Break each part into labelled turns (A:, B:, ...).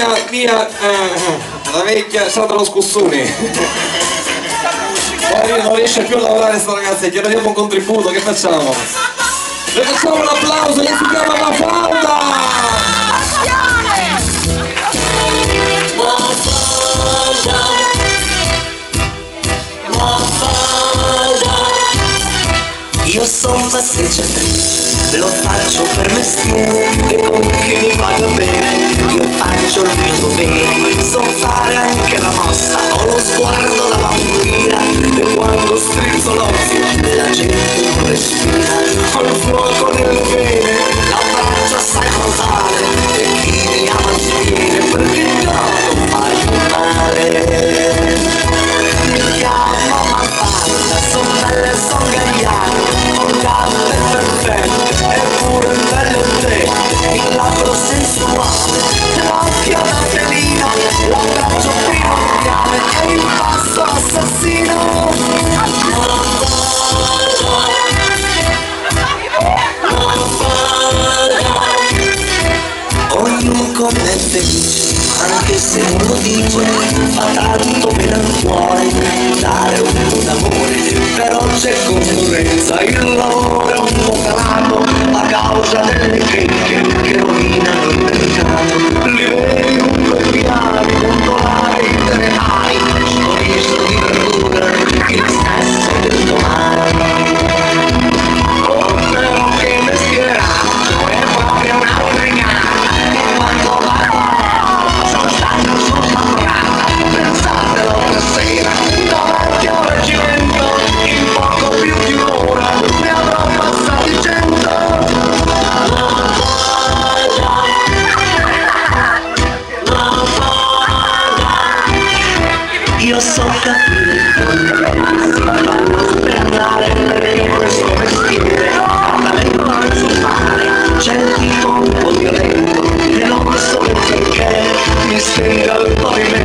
A: via, via eh, la vecchia Sandra lo Scussoni. Poi non riesce più a lavorare sta ragazza, gli diamo un contributo, che facciamo? Le facciamo un applauso, lei si chiama Mafalda!
B: Io sono passeggiatrice, lo faccio per mestiere e chi mi paga bene, io faccio il mio dovere, so fare anche la mossa, ho lo sguardo da bambina e quando strizzo l'occhio la gente non respira, ho fuoco il passo assassino. Ognuno è felice, anche se lo dice, fa tanto bene al cuore, dare un po' d'amore, però c'è concorrenza, il lavoro è un po' calato a causa delle mi stringa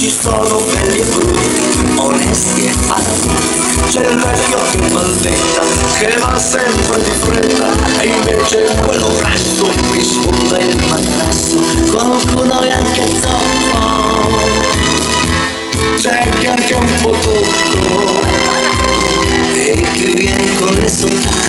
B: ci sono belli e brutti, onesti e adulti. C'è il vecchio che maldetta, che va sempre di fretta, e invece quello grasso mi sfonda il materasso, qualcuno è anche zoppo, c'è anche un po' tutto, e chi viene con le sottane